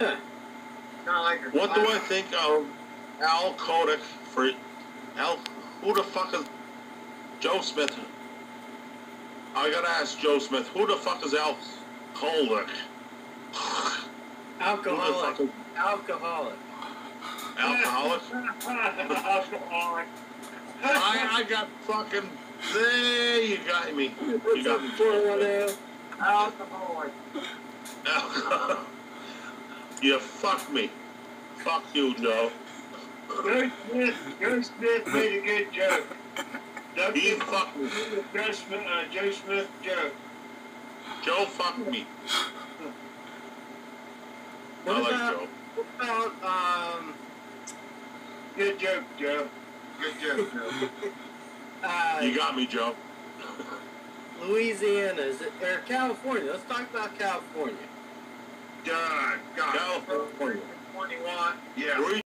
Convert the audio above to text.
Like What do I think of Al Kodak for Al? Who the fuck is Joe Smith? I gotta ask Joe Smith. Who the fuck is Al Kodak? Alcoholic. Alcoholic. Alcoholic? Alcoholic. I, I got fucking. There you got me. You got me. 410. Alcoholic. You fucked me. Fuck you, Joe. Joe Smith, Joe Smith made a good joke. Don't He give fucked me. Joe Smith, uh, Joe Smith joke. Joe fucked me. What I like about, Joe. what about, um, Good joke, Joe. Good joke, Joe. uh, You got me, Joe. Louisiana, is it, or California? Let's talk about California. Done. God. California. 21. Yeah.